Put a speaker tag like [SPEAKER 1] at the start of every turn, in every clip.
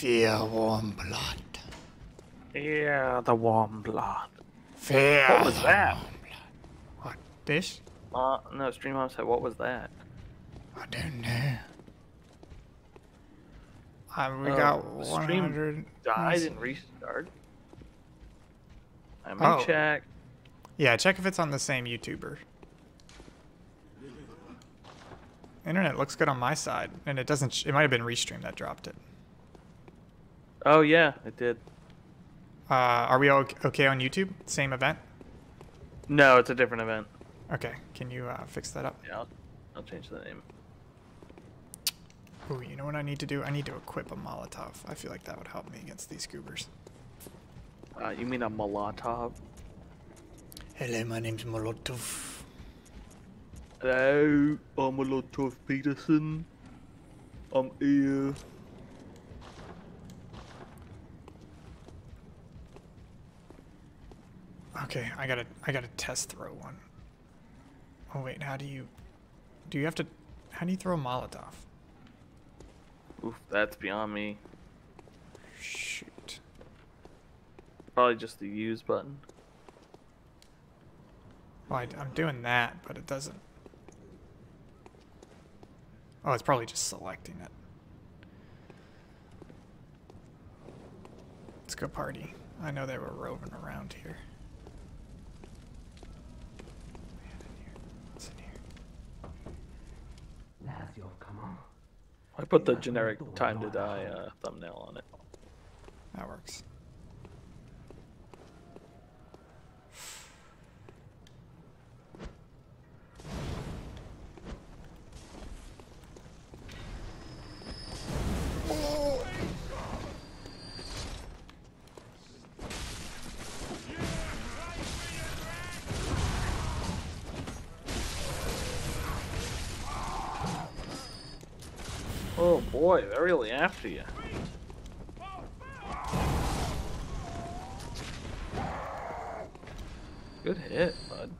[SPEAKER 1] Fear warm blood.
[SPEAKER 2] Yeah, the warm blood.
[SPEAKER 1] Fear.
[SPEAKER 2] What was that?
[SPEAKER 1] What? This?
[SPEAKER 2] Uh, no, Stream Mom said, what was that?
[SPEAKER 1] I don't know. Uh, we
[SPEAKER 2] Oh,
[SPEAKER 1] got
[SPEAKER 2] the stream
[SPEAKER 1] 100.
[SPEAKER 2] Died and restarted. Let me
[SPEAKER 1] Oh.
[SPEAKER 2] check.
[SPEAKER 1] Yeah, check if it's on the same YouTuber. Internet looks good on my side, and it doesn't. Sh it might have been Restream that dropped it.
[SPEAKER 2] Oh, yeah, it did.
[SPEAKER 1] Uh, are we all okay on YouTube? Same event?
[SPEAKER 2] No, it's a different event.
[SPEAKER 1] Okay, can you uh, fix that up?
[SPEAKER 2] Yeah, I'll, I'll change the name.
[SPEAKER 1] Ooh, you know what I need to do? I need to equip a Molotov. I feel like that would help me against these goobers.
[SPEAKER 2] Uh, you mean a Molotov?
[SPEAKER 1] Hello, my name's Molotov.
[SPEAKER 2] Hello, I'm Molotov Peterson. I'm here.
[SPEAKER 1] Okay, I gotta, I gotta test throw one. Oh wait, how do you, do you have to, how do you throw a Molotov?
[SPEAKER 2] Oof, that's beyond me.
[SPEAKER 1] Shoot.
[SPEAKER 2] Probably just the use button.
[SPEAKER 1] Well, I, I'm doing that, but it doesn't. Oh, it's probably just selecting it. Let's go party. I know they were roving around here. Man, in here. What's in here?
[SPEAKER 2] I put the generic time to die uh, thumbnail on it.
[SPEAKER 1] That works.
[SPEAKER 2] Oh boy, they're really after you. Good hit, bud.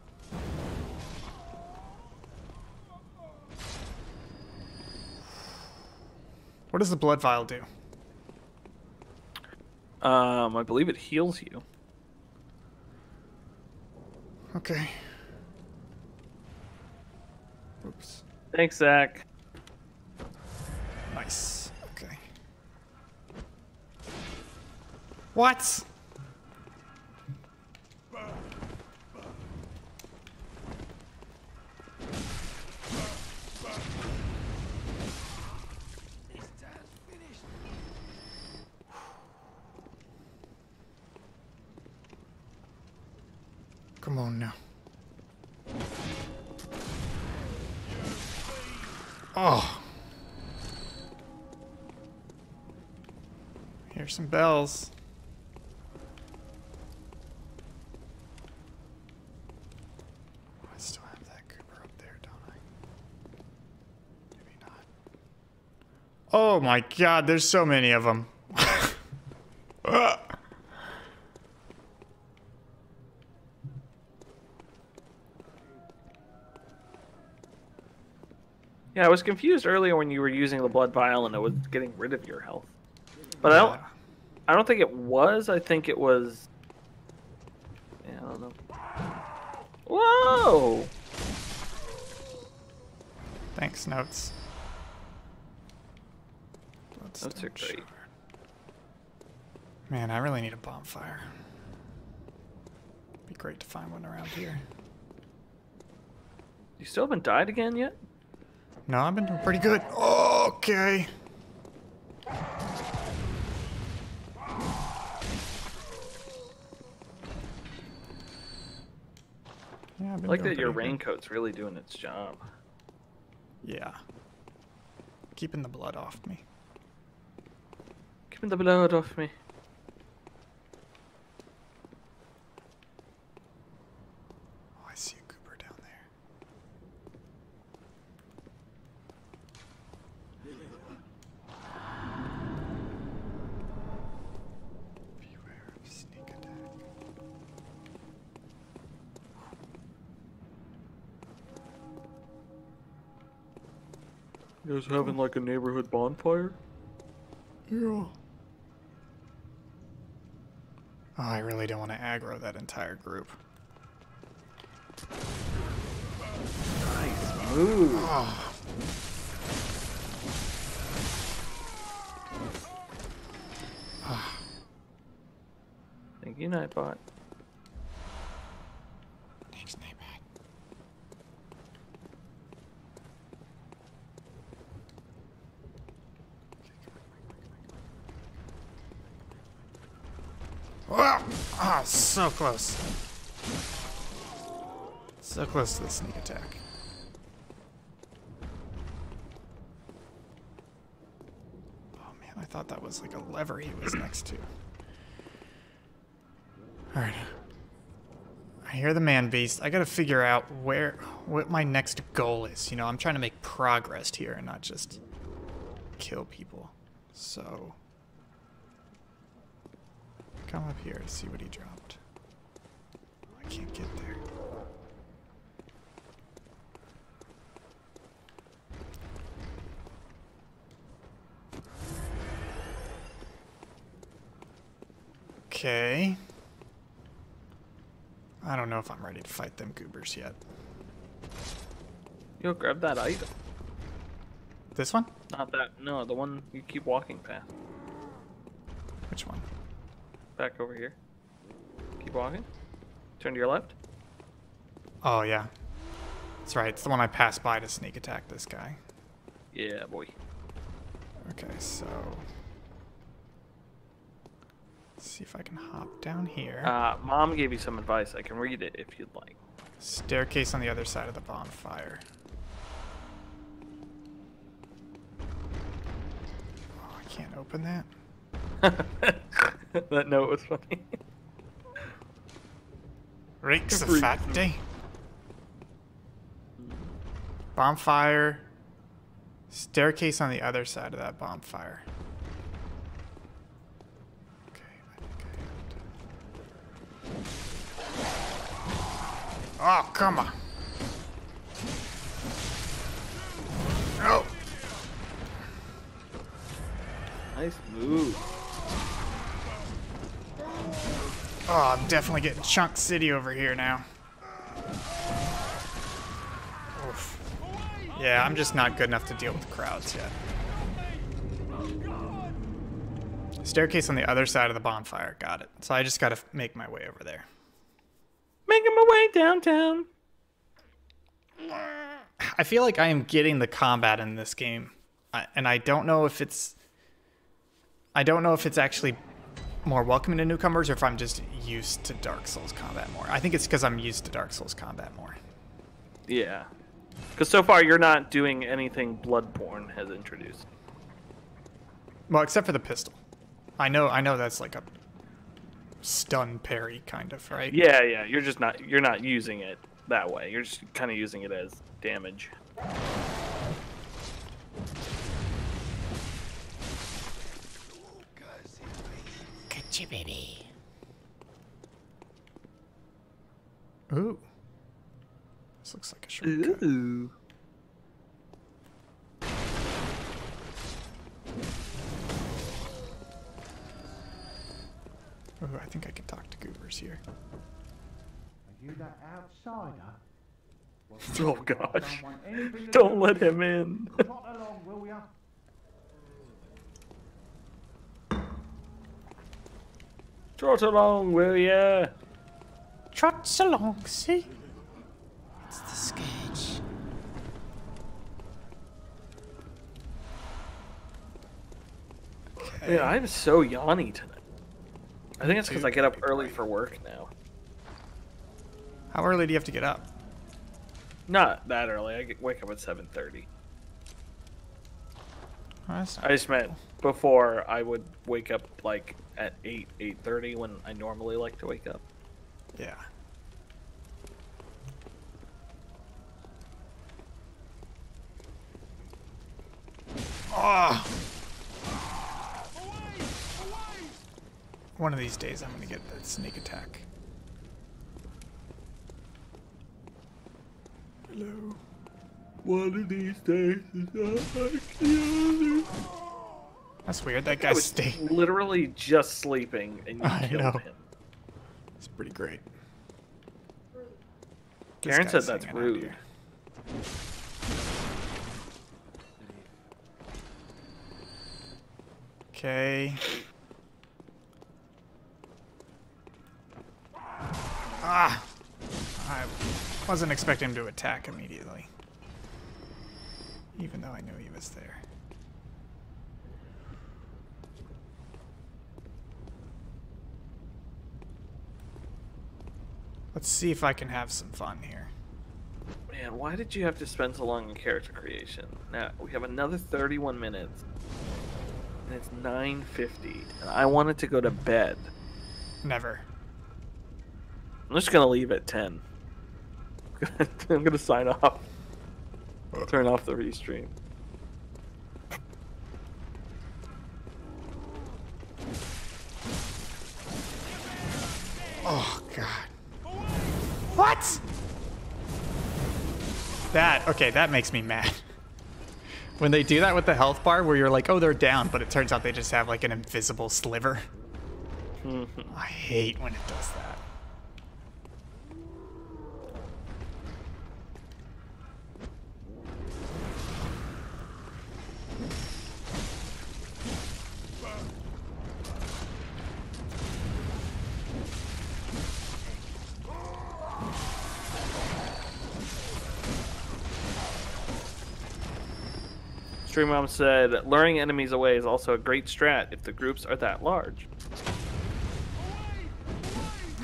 [SPEAKER 1] What does the blood vial do?
[SPEAKER 2] Um, I believe it heals you.
[SPEAKER 1] Okay. Oops.
[SPEAKER 2] Thanks, Zach.
[SPEAKER 1] Nice. What? Come on now. Oh. Here's some bells. I still have that goober up there, don't I? Maybe not. Oh my god, there's so many of them.
[SPEAKER 2] Yeah, I was confused earlier when you were using the blood vial and it was getting rid of your health. But I don't I don't think it was. I think it was Yeah, I don't know. Whoa!
[SPEAKER 1] Thanks, notes.
[SPEAKER 2] Notes are great.
[SPEAKER 1] Man, I really need a bonfire. Be great to find one around here.
[SPEAKER 2] You still haven't died again yet?
[SPEAKER 1] No, I've been doing pretty good. Okay. Yeah, I've
[SPEAKER 2] I like that your
[SPEAKER 1] good.
[SPEAKER 2] raincoat's really doing its job.
[SPEAKER 1] Yeah. Keeping the blood off me.
[SPEAKER 2] Keeping the blood off me.
[SPEAKER 1] Oh, I see a goober down there. Beware of sneak attack.
[SPEAKER 2] You guys having like a neighborhood bonfire?
[SPEAKER 1] Yeah. Oh, I really don't want to aggro that entire group.
[SPEAKER 2] Nice move.
[SPEAKER 1] Oh. Ah.
[SPEAKER 2] Thank you, Nightbot.
[SPEAKER 1] Thanks, Nightbot. Ah, so close. So close to the sneak attack. Oh man, I thought that was like a lever he was next to. Alright. I hear the man beast. I gotta figure out where, what my next goal is. You know, I'm trying to make progress here and not just kill people. So, come up here to see what he dropped. I can't get there. Okay. I don't know if I'm ready to fight them goobers yet.
[SPEAKER 2] Yo, grab that item.
[SPEAKER 1] This one?
[SPEAKER 2] Not that. No, the one you keep walking past. Back over here. Keep walking. Turn to your left.
[SPEAKER 1] Oh, yeah. That's right. It's the one I passed by to sneak attack this guy.
[SPEAKER 2] Yeah, boy.
[SPEAKER 1] Okay, so... Let's see if I can hop down here.
[SPEAKER 2] Uh, Mom gave you some advice. I can read it if you'd like.
[SPEAKER 1] Staircase on the other side of the bonfire. Oh, I can't open that?
[SPEAKER 2] that note was funny.
[SPEAKER 1] Rakes the
[SPEAKER 2] Freak.
[SPEAKER 1] fat day. Bonfire. Staircase on the other side of that bonfire. Okay, I I. Oh, come on. Oh,
[SPEAKER 2] nice move.
[SPEAKER 1] Oh, I'm definitely getting Chunk City over here now. Oof. Yeah, I'm just not good enough to deal with crowds yet. Staircase on the other side of the bonfire. Got it. So I just gotta make my way over there.
[SPEAKER 2] Making my way downtown.
[SPEAKER 1] I feel like I am getting the combat in this game, I- and I don't know if it's. I don't know if it's actually more welcoming to newcomers or if I'm just used to Dark Souls combat more. I think it's because I'm used to Dark Souls combat more.
[SPEAKER 2] Yeah. Because so far you're not doing anything Bloodborne has introduced.
[SPEAKER 1] Well, except for the pistol. I know. I know that's like a stun parry kind of, right?
[SPEAKER 2] Yeah, yeah. You're just not. You're not using it that way. You're just kind of using it as damage.
[SPEAKER 1] Ooh. This looks like a shortcut.
[SPEAKER 2] Ooh.
[SPEAKER 1] Ooh, I think I can talk to goobers here.
[SPEAKER 3] Are you that outsider? Well,
[SPEAKER 2] Oh gosh.
[SPEAKER 3] don't want anything to
[SPEAKER 2] Don't
[SPEAKER 3] do
[SPEAKER 2] let him in.
[SPEAKER 3] Trot along, will ya?
[SPEAKER 2] Trot along.
[SPEAKER 1] Trots along, see? It's the sketch.
[SPEAKER 2] Yeah, I'm so yawny tonight. I think it's because. I get up early for work now.
[SPEAKER 1] How early do you have to get up?
[SPEAKER 2] Not that early. I get, wake up at 7:30.
[SPEAKER 1] Oh,
[SPEAKER 2] I just meant before I would wake up like at 8, 8:30 when I normally like to wake up.
[SPEAKER 1] Yeah. Oh. One of these days, I'm gonna get that sneak attack. Hello.
[SPEAKER 2] One of these days,
[SPEAKER 1] That's weird. That
[SPEAKER 2] I
[SPEAKER 1] guy
[SPEAKER 2] was
[SPEAKER 1] stayed.
[SPEAKER 2] literally just sleeping and you
[SPEAKER 1] I
[SPEAKER 2] killed
[SPEAKER 1] know.
[SPEAKER 2] him.
[SPEAKER 1] It's pretty great. This
[SPEAKER 2] Karen said that's rude.
[SPEAKER 1] Okay. Ah! I wasn't expecting him to attack immediately. Even though I knew he was there. Let's see if I can have some fun here.
[SPEAKER 2] Man, why did you have to spend so long in character creation? Now we have another 31 minutes, and it's 9:50, and I wanted to go to bed.
[SPEAKER 1] Never.
[SPEAKER 2] I'm just gonna leave at 10. I'm gonna sign off. Turn off the restream.
[SPEAKER 1] Oh god. What? That okay, that makes me mad. When they do that with the health bar where you're like, oh they're down, but it turns out they just have like an invisible sliver. Mm-hmm. I hate when it does that.
[SPEAKER 2] Stream Mom said, luring enemies away is also a great strat if the groups are that large.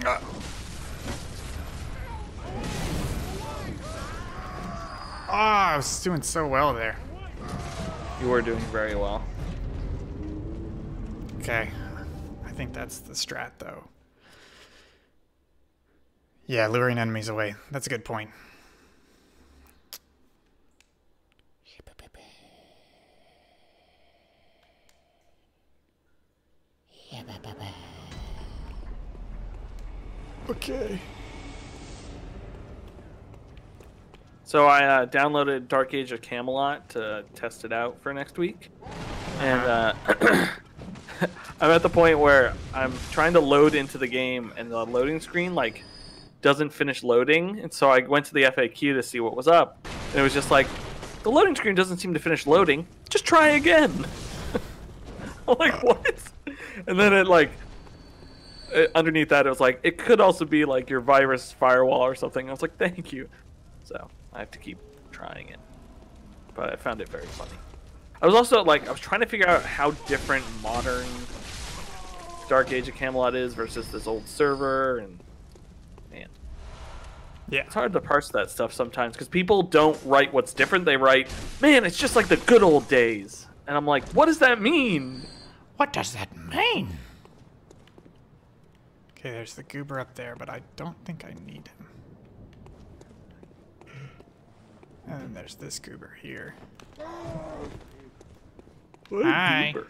[SPEAKER 1] Oh, I was doing so well there.
[SPEAKER 2] You were doing very well.
[SPEAKER 1] Okay. I think that's the strat though. Yeah, luring enemies away. That's a good point. Okay.
[SPEAKER 2] So I uh, downloaded Dark Age of Camelot to test it out for next week, and uh, I'm at the point where I'm trying to load into the game, and the loading screen like doesn't finish loading, and so I went to the FAQ to see what was up, and it was just like the loading screen doesn't seem to finish loading. Just try again. I'm like what? And then it like Uh, underneath that it was like it could also be like your virus firewall or something. I was like thank you. So I have to keep trying it. But I found it very funny. I was also like I was trying to figure out how different modern Dark Age of Camelot is versus this old server and man,
[SPEAKER 1] Yeah.
[SPEAKER 2] it's hard to parse that stuff sometimes because people don't write what's different. They write, "Man, it's just like the good old days," and I'm like, "What does that mean?"
[SPEAKER 1] What does that mean? Okay, there's the goober up there, but I don't think I need him. And then there's this goober here.
[SPEAKER 2] What
[SPEAKER 1] Hi.
[SPEAKER 2] goober.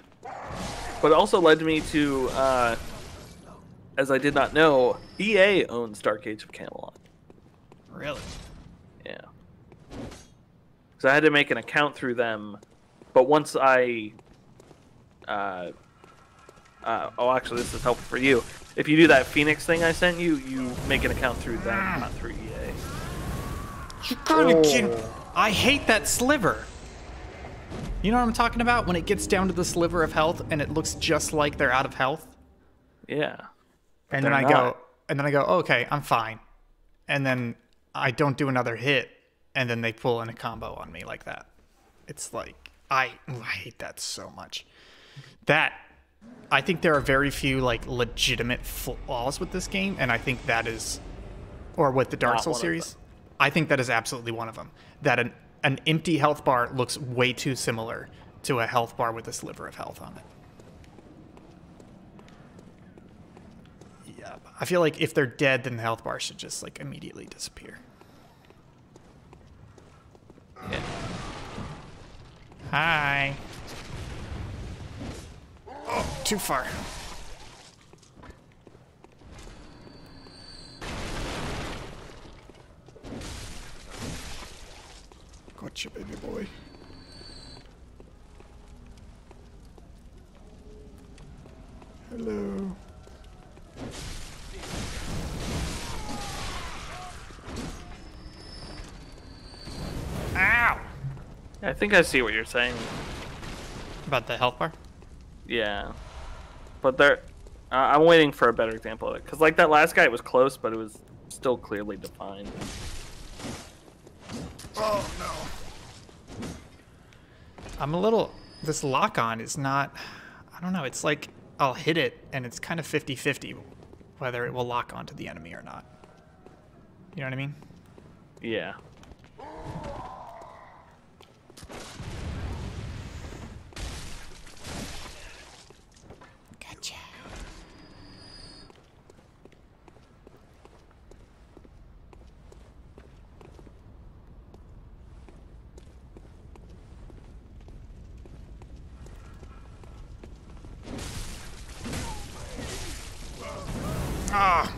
[SPEAKER 2] But it also led me to, uh, as I did not know, EA owns Dark Age of Camelot.
[SPEAKER 1] Really?
[SPEAKER 2] Yeah. Because I had to make an account through them, but once I, uh, uh, oh, actually, this is helpful for you. If you do that Phoenix thing I sent you, you make an account through that, not through EA.
[SPEAKER 1] You gotta get.
[SPEAKER 2] Oh.
[SPEAKER 1] I hate that sliver. You know what I'm talking about? When it gets down to the sliver of health and it looks just like they're out of health.
[SPEAKER 2] Yeah.
[SPEAKER 1] and then
[SPEAKER 2] they're
[SPEAKER 1] I go, and then I go, okay, I'm fine. And then I don't do another hit, and then they pull in a combo on me like that. It's like I, I hate that so much. That I think there are very few like legitimate flaws with this game, and I think that is, or with the Dark Souls series, I think that is absolutely one of them. That an an empty health bar looks way too similar to a health bar with a sliver of health on it. Yeah, I feel like if they're dead, then the health bar should just like immediately disappear.
[SPEAKER 2] Yeah.
[SPEAKER 1] Hi. Too far. Gotcha, baby boy. Hello. Ow!
[SPEAKER 2] I think I see what you're saying.
[SPEAKER 1] About the health bar?
[SPEAKER 2] Yeah, but there, uh, I'm waiting for a better example of it. Cause like that last guy, it was close, but it was still clearly defined.
[SPEAKER 1] Oh no. I'm a little. This lock on is not. I don't know. It's like I'll hit it and it's kind of 50 50 whether it will lock onto the enemy or not. You know what I mean?
[SPEAKER 2] Yeah.
[SPEAKER 1] Gotcha. Ah!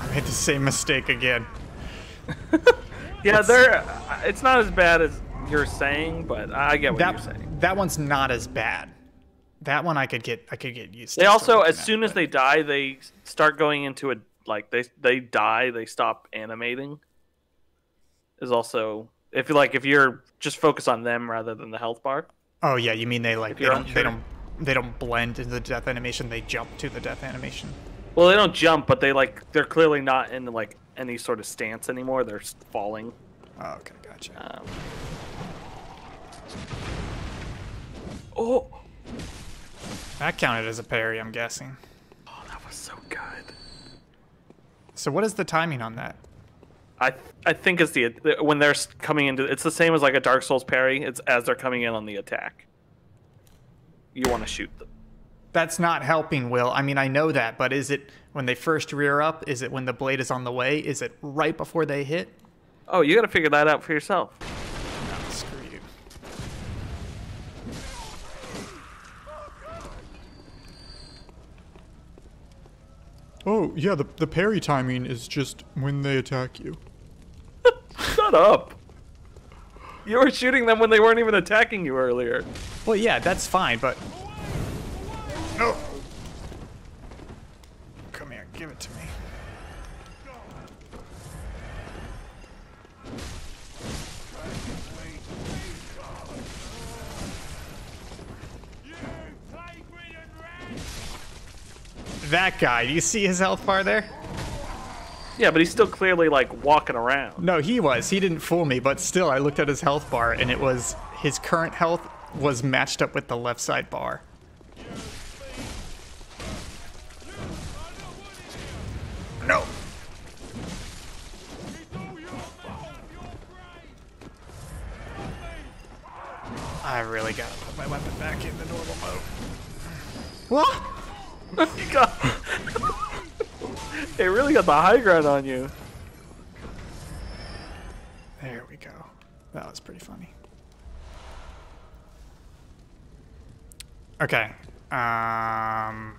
[SPEAKER 1] I made the same mistake again.
[SPEAKER 2] Yeah, they're. It's not as bad as you're saying, but I get what
[SPEAKER 1] That
[SPEAKER 2] you're saying.
[SPEAKER 1] that one's not as bad. That one I could get I could get used to.
[SPEAKER 2] They also, as soon as
[SPEAKER 1] but-
[SPEAKER 2] they die, they start going into a like they they die. They stop animating. Is also if you like if you're just focus on them rather than the health bar.
[SPEAKER 1] Oh yeah, you mean they like they don't they don't they don't blend into the death animation. They jump to the death animation.
[SPEAKER 2] Well, they don't jump, but they like they're clearly not in like any sort of stance anymore. They're falling.
[SPEAKER 1] Oh, okay, gotcha.
[SPEAKER 2] Um, oh,
[SPEAKER 1] That counted as a parry, I'm guessing.
[SPEAKER 2] oh, that was so good.
[SPEAKER 1] So what is the timing on that?
[SPEAKER 2] I I think it's the when they're coming into it's the same as like a Dark Souls parry. It's as they're coming in on the attack. You want to shoot them.
[SPEAKER 1] That's not helping, Will. I mean, I know that, but is it when they first rear up? Is it when the blade is on the way? Is it right before they hit?
[SPEAKER 2] Oh, you got to figure that out for yourself.
[SPEAKER 1] No, screw you.
[SPEAKER 4] Oh, yeah, the, the parry timing is just when they attack you.
[SPEAKER 2] Shut up. You were shooting them when they weren't even attacking you earlier.
[SPEAKER 1] Well, yeah, that's fine, but no. Come here, give it to me. That guy, do you see his health bar there?
[SPEAKER 2] Yeah, but he's still clearly like walking around.
[SPEAKER 1] No, he was. He didn't fool me, but still, I looked at his health bar and it was his current health was matched up with the left side bar. Back in the normal mode. What?
[SPEAKER 2] You got- they really got the high ground on you.
[SPEAKER 1] There we go. That was pretty funny. Okay. Um.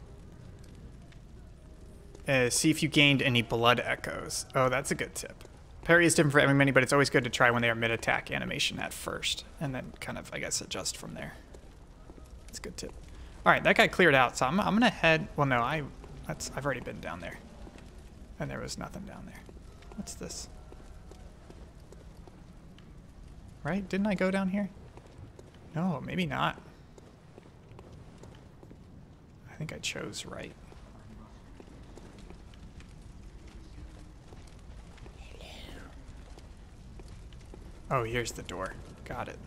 [SPEAKER 1] uh, see if you gained any blood echoes. Oh, that's a good tip. Parry is different for everybody, but it's always good to try when they are mid-attack animation at first, and then kind of, I guess, adjust from there. That's a good tip. All right, that guy cleared out, so I'm, I'm gonna head. Well, no, I, that's I've already been down there, and there was nothing down there. What's this? Right? Didn't I go down here? No, maybe not. I think I chose right. Oh, here's the door. Got it.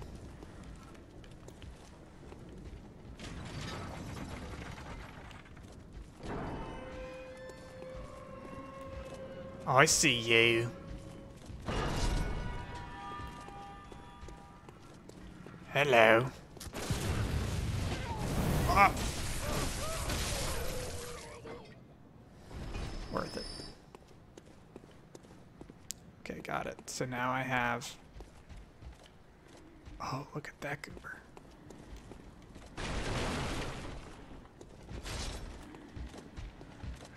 [SPEAKER 1] I see you. Hello. Ah. Worth it. Okay, got it. So now I have. Oh, look at that goober.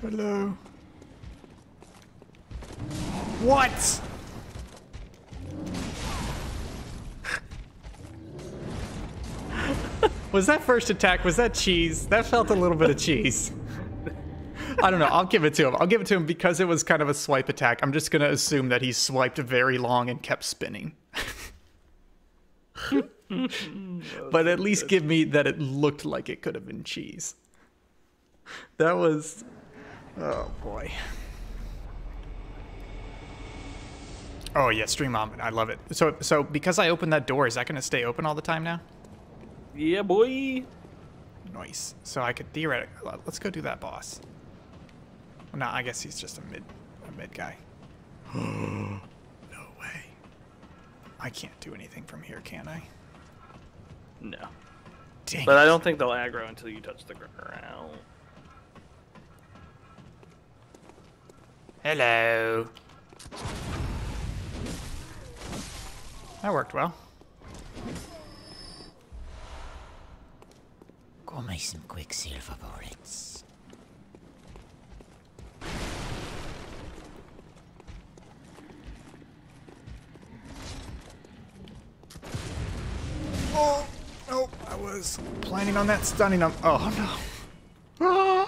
[SPEAKER 1] Hello. What? Was that first attack? Was that cheese? That felt a little bit of cheese. I don't know. I'll give it to him. I'll give it to him because it was kind of a swipe attack. I'm just going to assume that he swiped very long and kept spinning. but at least give me that it looked like it could have been cheese. That was. Oh boy. Oh yeah, stream on. I love it. So so because I opened that door, is that going to stay open all the time now?
[SPEAKER 2] Yeah, boy.
[SPEAKER 1] Nice. So I could theoretically. Let's go do that boss. Well, no, I guess he's just a mid, a mid guy. no way. I can't do anything from here, can I?
[SPEAKER 2] No.
[SPEAKER 1] Dang.
[SPEAKER 2] But I don't think they'll aggro until you touch the ground.
[SPEAKER 1] Hello. That worked well.
[SPEAKER 5] Go make some quicksilver bullets.
[SPEAKER 1] Oh, no. I was planning on that stunning him. Oh, no. Ah.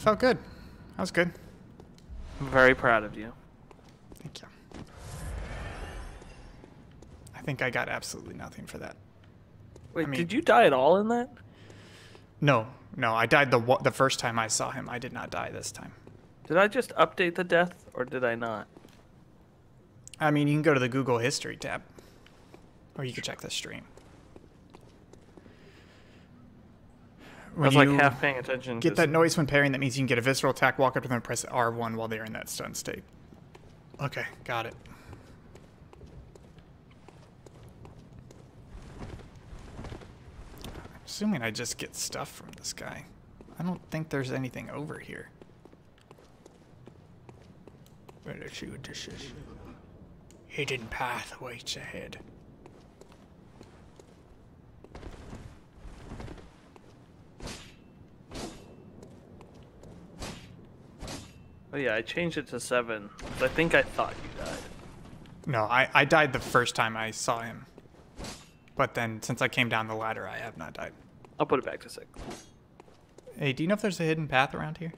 [SPEAKER 1] I felt good. That was good.
[SPEAKER 2] I'm very proud of you.
[SPEAKER 1] Thank you. I think I got absolutely nothing for that.
[SPEAKER 2] Wait,
[SPEAKER 1] mean-
[SPEAKER 2] did you die at all in that?
[SPEAKER 1] No, no, I died the the first time I saw him. I did not die this time.
[SPEAKER 2] Did I just update the death, or did I not?
[SPEAKER 1] I mean, you can go to the Google History tab, or you can check the stream.
[SPEAKER 2] I was like half paying attention.
[SPEAKER 1] Get that noise when parrying. That means you can get a visceral attack. Walk up to them and press R1 while they're in that stun state. Okay, got it. I'm assuming I just get stuff from this guy. I don't think there's anything over here. Well, let's see what this is. Hidden path waits ahead.
[SPEAKER 2] Oh yeah, I changed it to seven. I think I thought you died.
[SPEAKER 1] No, I, I died the first time I saw him. But then, since I came down the ladder, I have not died.
[SPEAKER 2] I'll put it back to six.
[SPEAKER 1] Hey, do you know if there's a hidden path around here?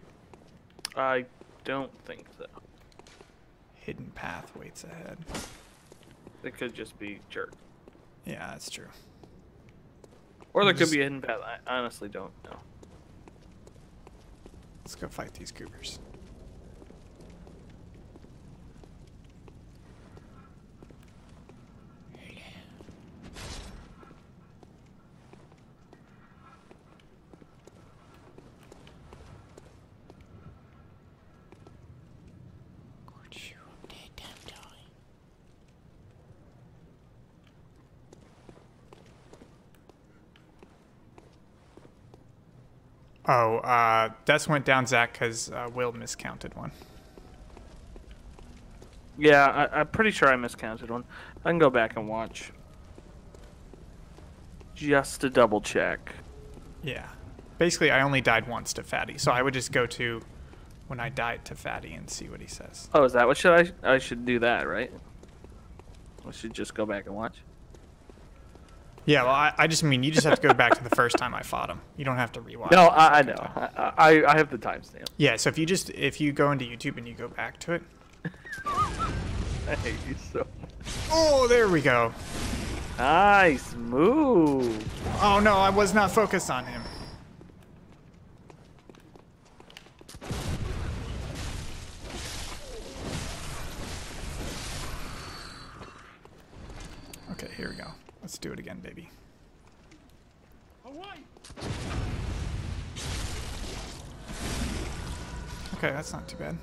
[SPEAKER 2] I don't think so.
[SPEAKER 1] Hidden path waits ahead.
[SPEAKER 2] It could just be jerk,
[SPEAKER 1] Yeah, that's true.
[SPEAKER 2] or there could be a hidden path. I honestly don't know.
[SPEAKER 1] Let's go fight these goobers. Oh, uh, Deaths went down, Zach, because uh, Will miscounted one.
[SPEAKER 2] Yeah, I, I'm pretty sure I miscounted one. I can go back and watch. Just to double check.
[SPEAKER 1] Yeah. Basically, I only died once to Fatty, so I would just go to when I died to Fatty and see what he says.
[SPEAKER 2] Oh, is that what should I? I should do that, right? I should just go back and watch.
[SPEAKER 1] Yeah, well, I, I just mean you just have to go back to the first time I fought him. You don't have to rewatch.
[SPEAKER 2] No, I, I know. I, I I have the timestamp.
[SPEAKER 1] Yeah, so if you just if you go into YouTube and you go back to it.
[SPEAKER 2] I hate you so. Much.
[SPEAKER 1] Oh, there we go.
[SPEAKER 2] Nice move.
[SPEAKER 1] Oh no, I was not focused on him. Okay, here we go. Let's do it again, baby. Okay, that's not too bad.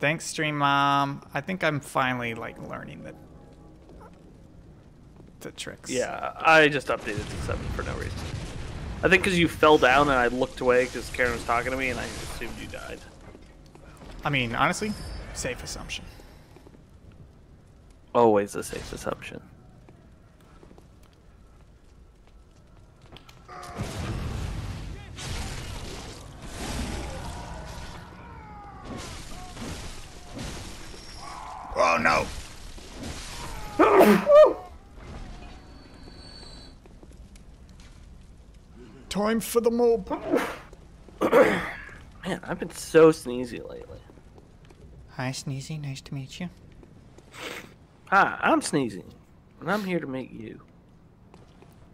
[SPEAKER 1] Thanks, Stream Mom. I think I'm finally like learning the the tricks.
[SPEAKER 2] Yeah, I just updated to seven for no reason. I think because you fell down and I looked away because Karen was talking to me and I assumed you died.
[SPEAKER 1] I mean, honestly, safe assumption.
[SPEAKER 2] Always a safe assumption.
[SPEAKER 1] Oh no!
[SPEAKER 4] Time for the mob.
[SPEAKER 2] Man, I've been so sneezy lately.
[SPEAKER 1] Hi, Sneezy. Nice to meet you.
[SPEAKER 2] Hi, I'm sneezing, and I'm here to meet you.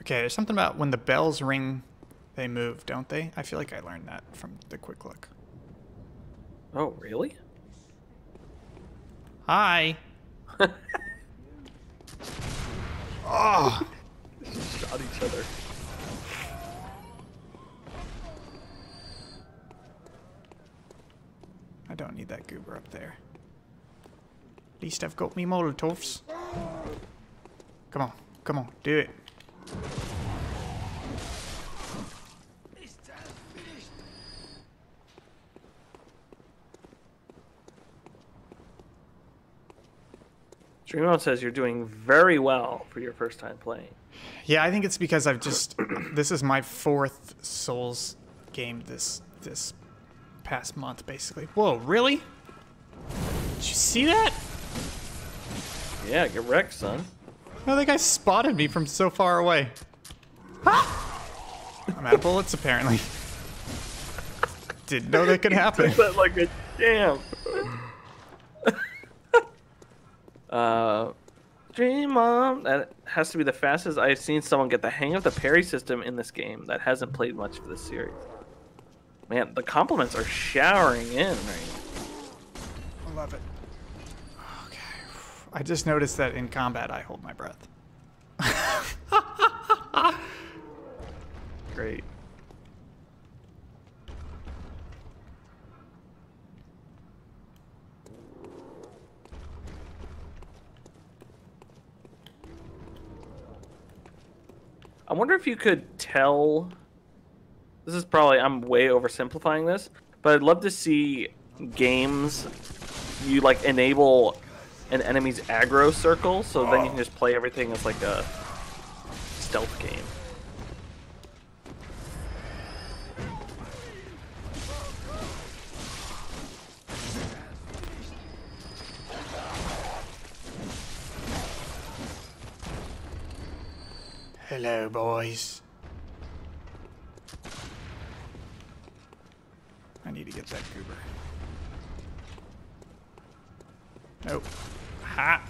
[SPEAKER 1] Okay, there's something about when the bells ring, they move, don't they? I feel like I learned that from the quick look.
[SPEAKER 2] Oh, really?
[SPEAKER 1] Hi. Ah! oh,
[SPEAKER 2] Shot each other.
[SPEAKER 1] I don't need that goober up there. At least I've got me Molotovs. Come on, come on, do it.
[SPEAKER 2] Stream Mom says you're doing very well for your first time playing.
[SPEAKER 1] Yeah, I think it's because I've just this is my fourth Souls game this this past month basically. Whoa, really? Did you see that?
[SPEAKER 2] Yeah, get wrecked, son.
[SPEAKER 1] No, that guy spotted me from so far away. I'm out of bullets apparently. Didn't know that could happen.
[SPEAKER 2] That like a champ. uh, Stream Mom. That has to be the fastest I've seen someone get the hang of the parry system in this game that hasn't played much for this series. Man, the compliments are showering in right now.
[SPEAKER 1] I love it. I just noticed that in combat I hold my breath.
[SPEAKER 2] Great. I wonder if you could tell. This is probably I'm way oversimplifying this, but I'd love to see games you like enable an enemy's aggro circle, so then you can oh. just play everything as like a stealth game.
[SPEAKER 1] Hello, boys. I need to get that goober. Nope. Ha!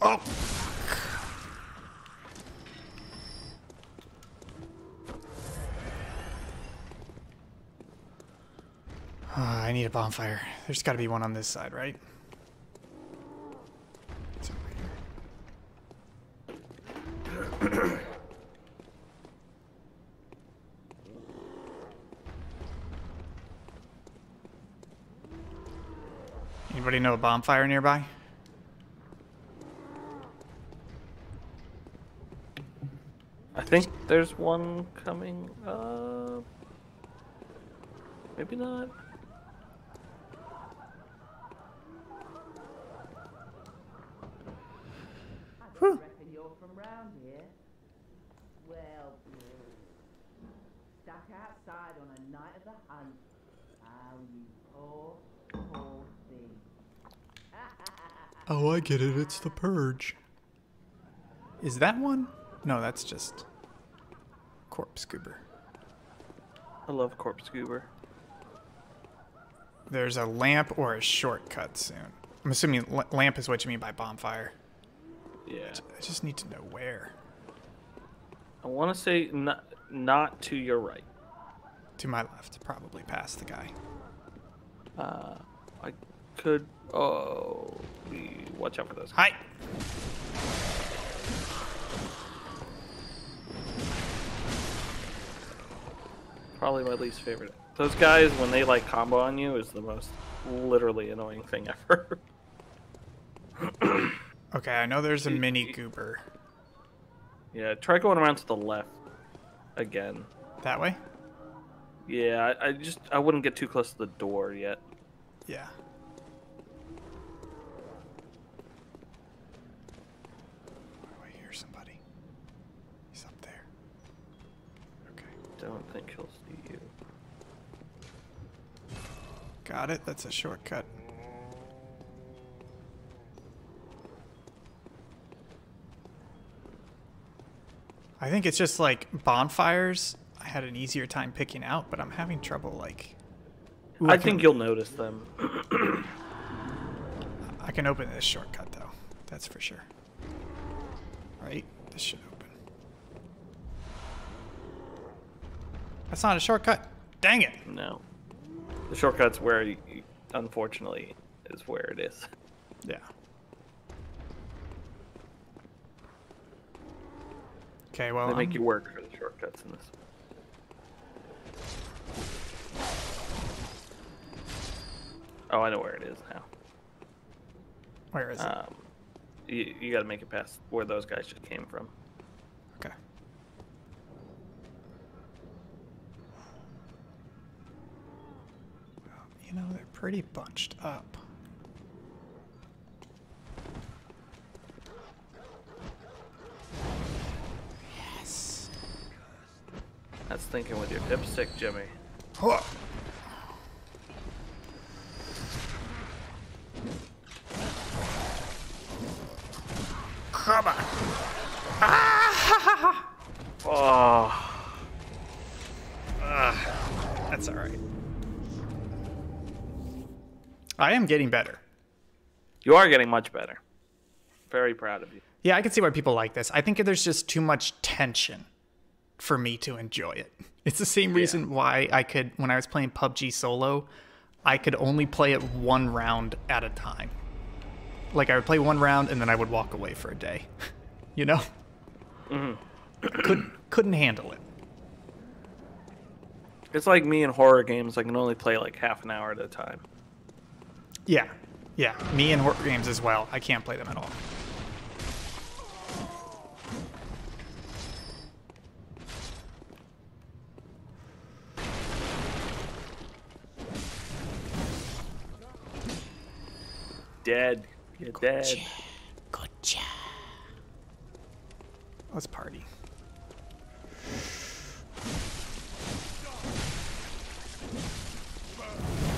[SPEAKER 1] Oh! Ah, I need a bonfire. There's got to be one on this side, right? Anybody know a bonfire nearby?
[SPEAKER 2] I think there's one coming up. Maybe not.
[SPEAKER 6] Reckon you're from round here. Well, mm, stuck outside on a night of the hunt. Oh, you poor, poor thing.
[SPEAKER 4] Oh, I get it. It's the purge.
[SPEAKER 1] Is that one? No, that's just corpse goober.
[SPEAKER 2] I love Corpse Goober.
[SPEAKER 1] There's a lamp or a shortcut soon. I'm assuming l- lamp is what you mean by bonfire.
[SPEAKER 2] Yeah.
[SPEAKER 1] I just need to know where.
[SPEAKER 2] I want to say not, not to your right.
[SPEAKER 1] To my left, probably past the guy.
[SPEAKER 2] Uh, I could. Oh, watch out for those.
[SPEAKER 1] Hi.
[SPEAKER 2] Probably my least favorite. Those guys, when they like combo on you, is the most literally annoying thing ever.
[SPEAKER 1] Okay, I know there's a mini goober.
[SPEAKER 2] yeah, try going around to the left again.
[SPEAKER 1] That way?
[SPEAKER 2] Yeah, I, I just I wouldn't get too close to the door yet.
[SPEAKER 1] Yeah. I hear somebody. He's up there. Okay.
[SPEAKER 2] Don't think he'll see you.
[SPEAKER 1] Got it. That's a shortcut. I think it's just like bonfires. I had an easier time picking out, but I'm having trouble like. Ooh,
[SPEAKER 2] I
[SPEAKER 1] can-
[SPEAKER 2] think you'll notice them.
[SPEAKER 1] I can open this shortcut though. That's for sure. Right? This should open. That's not a shortcut. Dang it.
[SPEAKER 2] no, the shortcut's where, you- unfortunately, is where it is.
[SPEAKER 1] Yeah. Well,
[SPEAKER 2] They make
[SPEAKER 1] I'm-
[SPEAKER 2] you work for the shortcuts in this. Oh, I know where it is now.
[SPEAKER 1] where is it?
[SPEAKER 2] Um, you, you got to make it past where those guys just came from.
[SPEAKER 1] Okay. Well, you know, they're pretty bunched up.
[SPEAKER 2] That's thinking with your dipstick, Jimmy.
[SPEAKER 1] Huh. Come on. Ah!
[SPEAKER 2] Oh,
[SPEAKER 1] That's all right. I am getting better.
[SPEAKER 2] you are getting much better. Very proud of you.
[SPEAKER 1] Yeah, I can see why people like this. I think there's just too much tension for me to enjoy it. It's the same reason why I could, when I was playing PUBG solo, I could only play it one round at a time. Like I would play one round and then I would walk away for a day. You know? Mm-hmm. couldn't couldn't handle it.
[SPEAKER 2] It's like me in horror games. I can only play like half an hour at a time.
[SPEAKER 1] Yeah, yeah. Me and horror games as well. I can't play them at all.
[SPEAKER 2] Dead. You're dead.
[SPEAKER 5] Gotcha.
[SPEAKER 1] Let's party.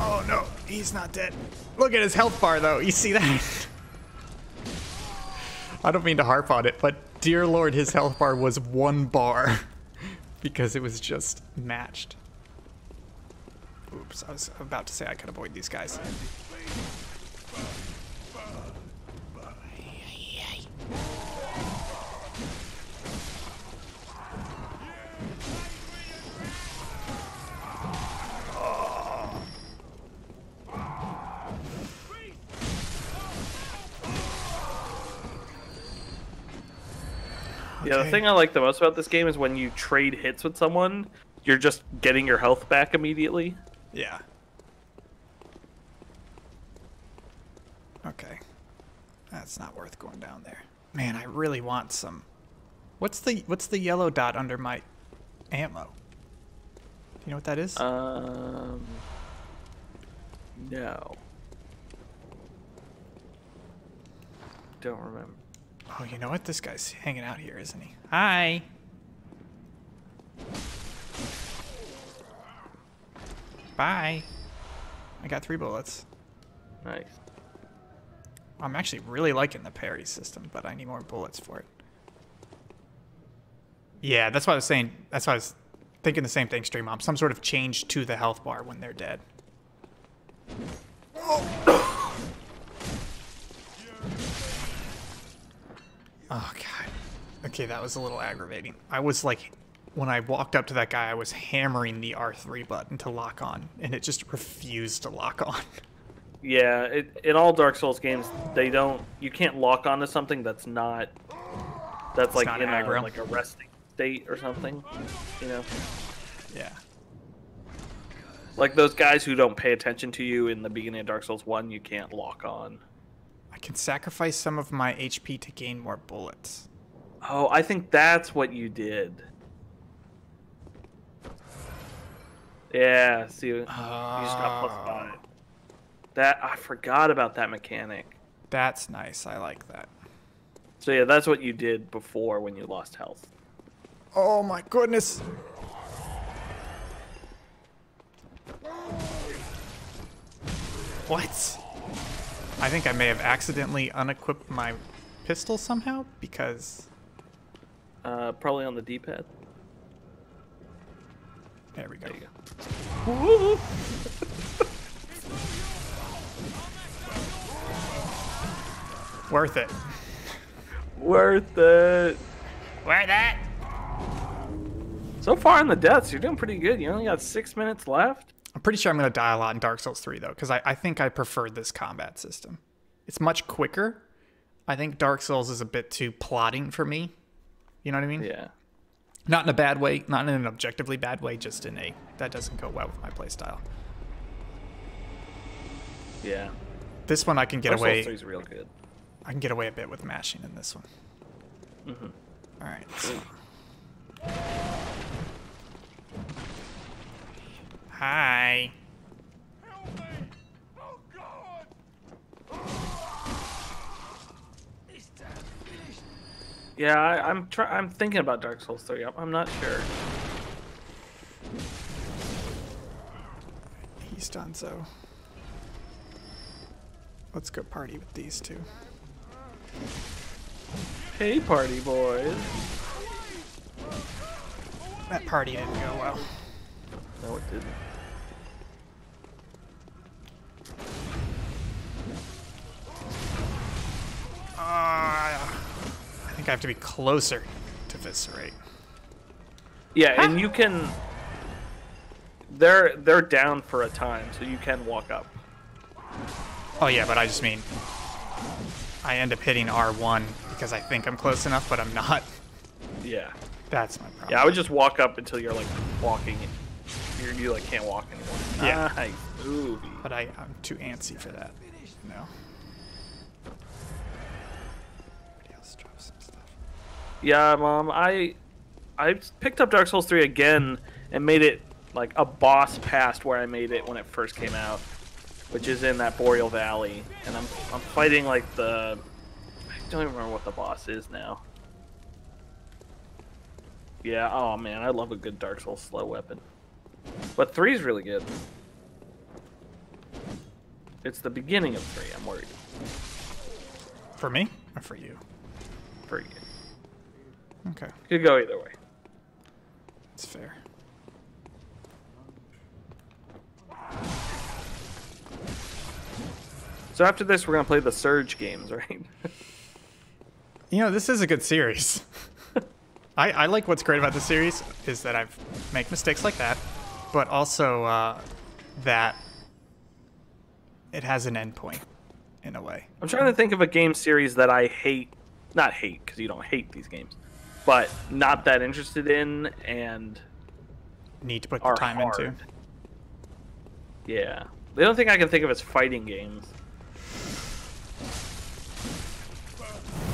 [SPEAKER 1] Oh no, he's not dead. Look at his health bar though. You see that? I don't mean to harp on it, but dear lord, his health bar was one bar because it was just matched. Oops, I was about to say I could avoid these guys.
[SPEAKER 2] Yeah, the thing I like the most about this game is when you trade hits with someone, you're just getting your health back immediately.
[SPEAKER 1] Yeah. Okay. That's not worth going down there. Man, I really want some. What's the what's the yellow dot under my ammo? Do you know what that is?
[SPEAKER 2] Um, no. Don't remember.
[SPEAKER 1] oh, you know what? This guy's hanging out here, isn't he? Hi. Bye. I got three bullets.
[SPEAKER 2] Nice.
[SPEAKER 1] I'm actually really liking the parry system, but I need more bullets for it. Yeah, that's what I was saying. That's why I was thinking the same thing, Stream Mom. Some sort of change to the health bar when they're dead. Oh, God. Okay, that was a little aggravating. I was like, when I walked up to that guy, I was hammering the R3 button to lock on, and it just refused to lock on.
[SPEAKER 2] Yeah, it, in all Dark Souls games, they don't. You can't lock onto something that's not. That's like
[SPEAKER 1] not
[SPEAKER 2] in a, like a resting state or something. You know,
[SPEAKER 1] Yeah.
[SPEAKER 2] like those guys who don't pay attention to you in the beginning of Dark Souls One, you can't lock on.
[SPEAKER 1] I can sacrifice some of my HP to gain more bullets.
[SPEAKER 2] Oh, I think that's what you did. Yeah, see, you just got plus
[SPEAKER 1] Oh.
[SPEAKER 2] five. That I forgot about that mechanic.
[SPEAKER 1] That's nice. I like that.
[SPEAKER 2] So yeah, that's what you did before when you lost health.
[SPEAKER 1] Oh my goodness. What? I think I may have accidentally unequipped my pistol somehow because
[SPEAKER 2] Uh, probably on the D-pad.
[SPEAKER 1] there we go.
[SPEAKER 2] There
[SPEAKER 1] Worth it.
[SPEAKER 2] Worth it.
[SPEAKER 1] Worth it.
[SPEAKER 2] So far in the deaths, you're doing pretty good. You only got six minutes left.
[SPEAKER 1] I'm pretty sure I'm gonna die a lot in Dark Souls 3 though, because I, I think I prefer this combat system. It's much quicker. I think Dark Souls is a bit too plotting for me. You know what I mean?
[SPEAKER 2] Yeah.
[SPEAKER 1] Not in a bad way, not in an objectively bad way, just in a that doesn't go well with my playstyle.
[SPEAKER 2] Yeah.
[SPEAKER 1] This one I can get
[SPEAKER 2] Dark
[SPEAKER 1] away.
[SPEAKER 2] Souls 3 is real good.
[SPEAKER 1] I can get away a bit with mashing in this one.
[SPEAKER 2] Mm-hmm.
[SPEAKER 1] All right. Hi.
[SPEAKER 2] Yeah, I, I'm try- I'm thinking about Dark Souls 3. I'm, I'm not sure.
[SPEAKER 1] He's done so. Let's go party with these two.
[SPEAKER 2] Hey, party boys.
[SPEAKER 1] That party didn't go well.
[SPEAKER 2] No, it didn't.
[SPEAKER 1] Uh, I think I have to be closer to Viscerate.
[SPEAKER 2] Yeah, and you can. They're they're down for a time, so you can walk up.
[SPEAKER 1] Oh yeah, but I just mean I end up hitting R1 because I think I'm close enough, but I'm not.
[SPEAKER 2] Yeah.
[SPEAKER 1] That's my problem.
[SPEAKER 2] Yeah, I would just walk up until you're like walking. You're, you like can't walk anymore.
[SPEAKER 1] Yeah.
[SPEAKER 2] Nice movie.
[SPEAKER 1] But I, I'm too antsy for that. No. Everybody else drops some stuff.
[SPEAKER 2] Yeah, mom. I I picked up Dark Souls 3 again and made it like a boss past where I made it when it first came out, which is in that Boreal Valley, and I'm I'm fighting like the I don't even remember what the boss is now. Yeah, oh man, I love a good Dark Souls slow weapon. But 3 is really good. It's the beginning of 3, I'm worried.
[SPEAKER 1] For me or for you?
[SPEAKER 2] For you.
[SPEAKER 1] Okay,
[SPEAKER 2] Could go either way.
[SPEAKER 1] that's fair.
[SPEAKER 2] So after this, we're gonna play the Surge games, right?
[SPEAKER 1] You know, this is a good series. I, I like what's great about the series is that I've make mistakes like that, but also uh, that it has an endpoint in a way.
[SPEAKER 2] I'm trying to think of a game series that I hate, not hate because you don't hate these games, but not that interested in, and
[SPEAKER 1] Need to put the time
[SPEAKER 2] hard.
[SPEAKER 1] into.
[SPEAKER 2] Yeah, the only thing I can think of is fighting games.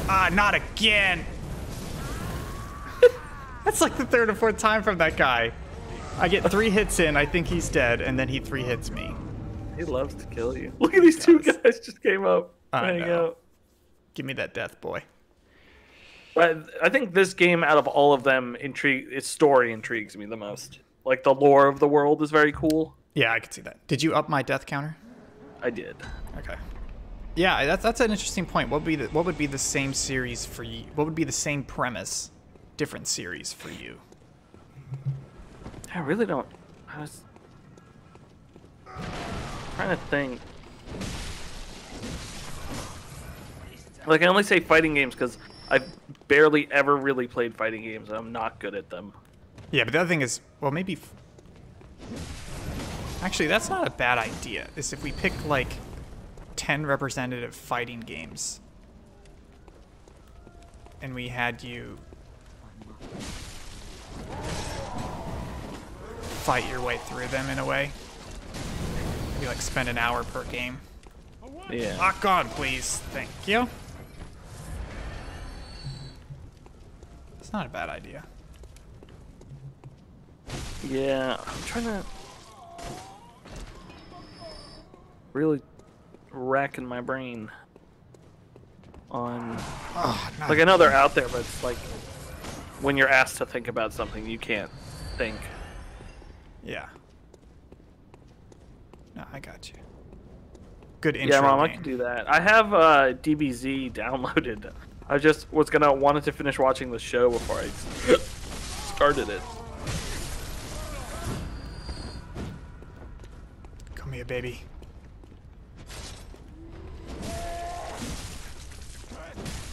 [SPEAKER 1] Ah, not again! That's like the third or fourth time from that guy. I get three hits in, I think he's dead, and then he three hits me.
[SPEAKER 2] He loves to kill you. Look at these two guys just came up,
[SPEAKER 1] I
[SPEAKER 2] hang
[SPEAKER 1] know.
[SPEAKER 2] out.
[SPEAKER 1] Give me that death boy.
[SPEAKER 2] But I think this game, out of all of them, intrigue its story intrigues me the most. Like the lore of the world is very cool.
[SPEAKER 1] Yeah, I could see that. Did you up my death counter?
[SPEAKER 2] I did.
[SPEAKER 1] Okay. Yeah, that's that's an interesting point. What would be the what would be the same series for you? What would be the same premise, different series for you?
[SPEAKER 2] I really don't. I was trying to think. Like I only say fighting games because I've barely ever really played fighting games. and I'm not good at them.
[SPEAKER 1] Yeah, but the other thing is, well, maybe. f- Actually, that's not a bad idea. Is if we pick like 10 representative fighting games. And we had you fight your way through them in a way. Maybe like spend an hour per game.
[SPEAKER 2] Yeah.
[SPEAKER 1] Ah, Lock on, please. Thank you. It's not a bad idea.
[SPEAKER 2] Yeah, I'm trying to really racking my brain on.
[SPEAKER 1] Oh, not
[SPEAKER 2] Like I know they're out there, but it's like when you're asked to think about something, you can't think.
[SPEAKER 1] Yeah. No, I got you. Good intro
[SPEAKER 2] yeah, mom, I can do that. I have uh, DBZ downloaded. I just was gonna wanted to finish watching the show before I started it.
[SPEAKER 1] Come here, baby.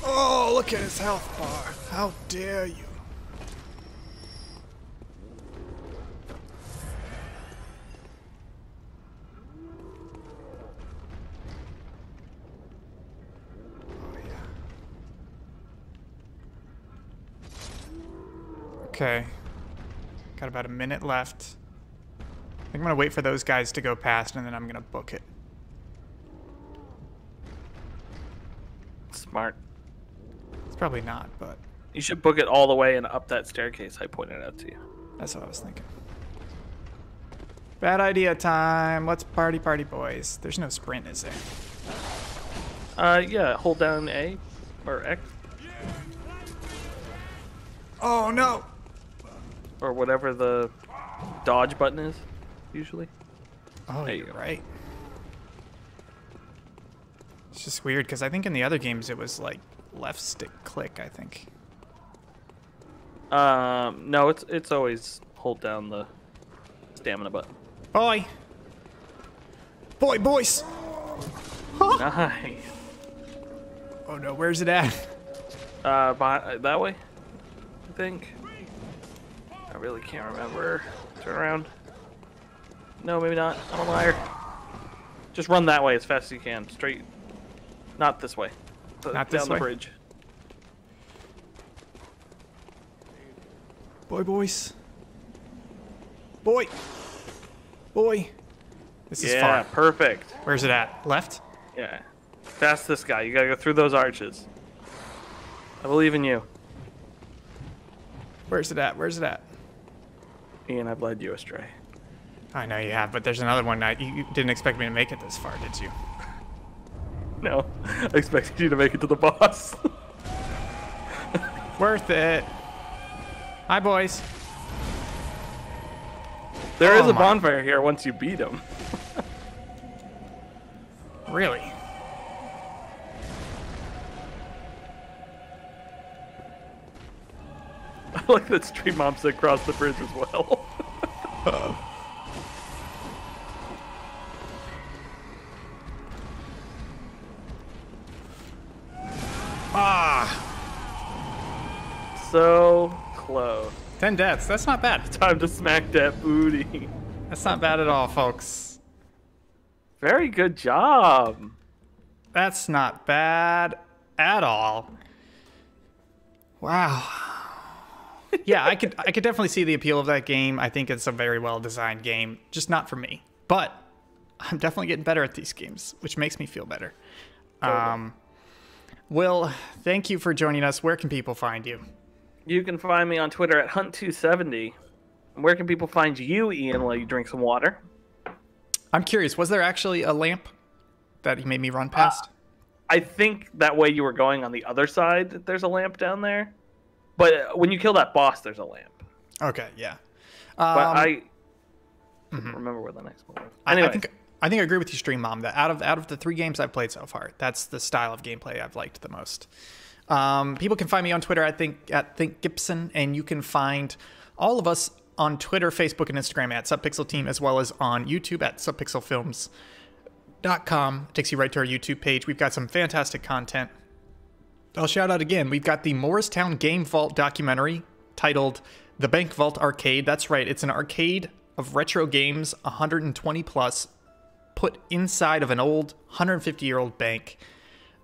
[SPEAKER 1] Oh, look at his health bar. How dare you? Oh, yeah. Okay. Got about a minute left. I think I'm gonna wait for those guys to go past and then I'm gonna book it.
[SPEAKER 2] Smart.
[SPEAKER 1] Probably not, but
[SPEAKER 2] You should book it all the way and up that staircase I pointed out to you.
[SPEAKER 1] that's what I was thinking. Bad idea time. Let's party, party, boys. There's no sprint, is there?
[SPEAKER 2] Uh, yeah, hold down A or X
[SPEAKER 1] Oh no!
[SPEAKER 2] or whatever the dodge button is, usually.
[SPEAKER 1] Oh,
[SPEAKER 2] There you
[SPEAKER 1] you're
[SPEAKER 2] go.
[SPEAKER 1] right. It's just weird because I think in the other games it was like left stick click. I think.
[SPEAKER 2] Um, no, it's it's always hold down the stamina button.
[SPEAKER 1] Boy. Boy, boys.
[SPEAKER 2] Nice.
[SPEAKER 1] Oh no, where's it at?
[SPEAKER 2] Uh, by, that way, I think. I really can't remember. Turn around. No, maybe not. I'm a liar. Just run that way as fast as you can. Straight. Not this way. Th-
[SPEAKER 1] Not
[SPEAKER 2] down
[SPEAKER 1] this
[SPEAKER 2] the
[SPEAKER 1] way?
[SPEAKER 2] bridge.
[SPEAKER 1] Boy, boys. Boy. Boy. This is
[SPEAKER 2] Yeah,
[SPEAKER 1] far.
[SPEAKER 2] perfect.
[SPEAKER 1] Where's it at? Left?
[SPEAKER 2] Yeah. Past this guy. You gotta go through those arches. I believe in you.
[SPEAKER 1] Where's it at? Where's it at?
[SPEAKER 2] Ian, I've led you astray.
[SPEAKER 1] I know you have, but there's another one. That you, you didn't expect me to make it this far, did you?
[SPEAKER 2] No, I expected you to make it to the boss.
[SPEAKER 1] Worth it. Hi, boys.
[SPEAKER 2] There is
[SPEAKER 1] Oh
[SPEAKER 2] a
[SPEAKER 1] my-
[SPEAKER 2] bonfire here once you beat him.
[SPEAKER 1] Really?
[SPEAKER 2] I like that Stream Mom said cross the bridge as well.
[SPEAKER 1] Ah,
[SPEAKER 2] so close.
[SPEAKER 1] 10 deaths. That's not bad.
[SPEAKER 2] Time to smack that booty.
[SPEAKER 1] That's not bad at all, folks.
[SPEAKER 2] Very good job.
[SPEAKER 1] That's not bad at all. Wow. yeah, I could I could definitely see the appeal of that game. I think it's a very well designed game, just not for me. But I'm definitely getting better at these games, which makes me feel better. Um, Will, thank you for joining us. Where can people find you?
[SPEAKER 2] You can find me on Twitter at Hunt270. Where can people find you, Ian, while you drink some water?
[SPEAKER 1] I'm curious, was there actually a lamp that he made me run past?
[SPEAKER 2] I think that way you were going on the other side. There's a lamp down there, but uh, when you kill that boss, there's a lamp.
[SPEAKER 1] okay, yeah.
[SPEAKER 2] But
[SPEAKER 1] Um,
[SPEAKER 2] I couldn't remember where the next one was.
[SPEAKER 1] I-
[SPEAKER 2] Anyway,
[SPEAKER 1] I think I think I agree with you, Stream Mom. That out of out of the three games I've played so far, that's the style of gameplay I've liked the most. Um, people can find me on Twitter. I think at Think Gibson, and you can find all of us on Twitter, Facebook, and Instagram at Subpixel Team, as well as on YouTube at subpixelfilms.com. It takes you right to our YouTube page. We've got some fantastic content. I'll shout out again. We've got the Morristown Game Vault documentary titled The Bank Vault Arcade. That's right, it's an arcade of retro games, 120 plus, put inside of an old 150 year old bank,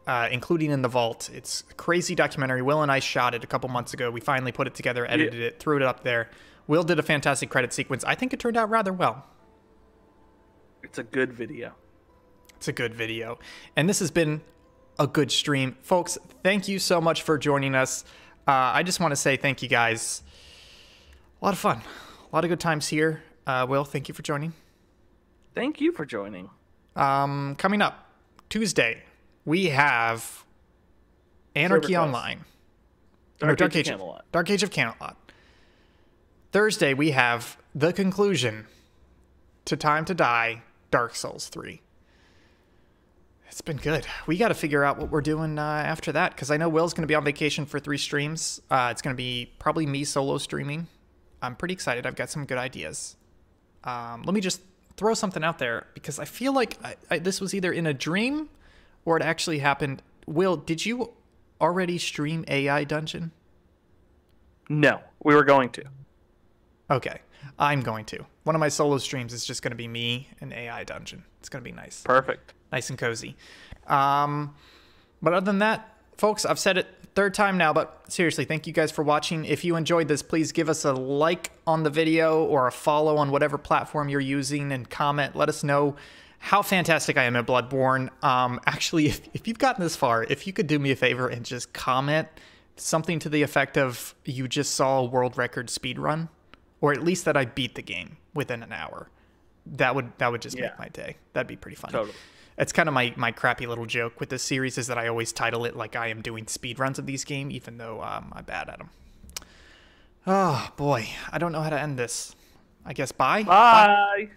[SPEAKER 1] uh, including in the vault. It's a crazy documentary. Will and I shot it a couple months ago. We finally put it together, edited it, threw it up there. Will did a fantastic credit sequence. I think it turned out rather well.
[SPEAKER 2] It's a good video.
[SPEAKER 1] It's a good video. And this has been a good stream. Folks, thank you so much for joining us. Uh, I just want to say thank you guys. A lot of fun. A lot of good times here. Uh, Will, thank you for joining.
[SPEAKER 2] Thank you for joining.
[SPEAKER 1] Um, coming up Tuesday, we have Anarchy Online.
[SPEAKER 2] Dark
[SPEAKER 1] Dark
[SPEAKER 2] Age
[SPEAKER 1] Age
[SPEAKER 2] of
[SPEAKER 1] of
[SPEAKER 2] Camelot.
[SPEAKER 1] Dark Age of Camelot. Thursday, we have the conclusion to Time to Die, Dark Souls 3. It's been good. We got to figure out what we're doing uh, after that because I know Will's going to be on vacation for three streams. Uh, it's going to be probably me solo streaming. I'm pretty excited. I've got some good ideas. Um, let me just throw something out there because I feel like I, I, this was either in a dream or it actually happened. Will, did you already stream AI Dungeon?
[SPEAKER 2] No, we were going to.
[SPEAKER 1] Okay, I'm going to. One of my solo streams is just going to be me and AI Dungeon. It's going to be nice,
[SPEAKER 2] Perfect.
[SPEAKER 1] nice and cozy. Um, but other than that, folks, I've said it third time now, but seriously, thank you guys for watching. If you enjoyed this, please give us a like on the video or a follow on whatever platform you're using and comment. Let us know how fantastic I am at Bloodborne. Um, actually, if, if you've gotten this far, if you could do me a favor and just comment something to the effect of you just saw a world record speed run, or at least that I beat the game within an hour. That would that would just
[SPEAKER 2] Yeah.
[SPEAKER 1] make my day. That'd be pretty funny.
[SPEAKER 2] Totally.
[SPEAKER 1] It's kind of my, my crappy little joke with this series is that I always title it like I am doing speed runs of these game, even though um, I'm bad at them. Oh boy, I don't know how to end this. I guess bye.
[SPEAKER 2] Bye.